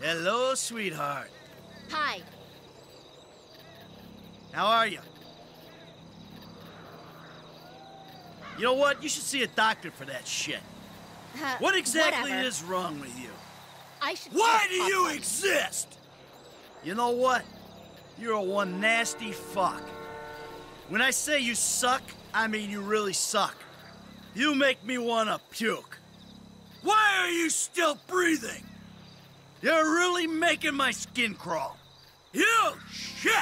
Hello, sweetheart. Hi. How are you? You know what? You should see a doctor for that shit. Uh, What exactly whatever. is wrong with you? I should. Why do you exist? You know what? You're a one nasty fuck. When I say you suck, I mean you really suck. You make me wanna puke. Why are you still breathing? You're really making my skin crawl. You shit!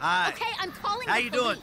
Hi. Okay, I'm calling How the you doing?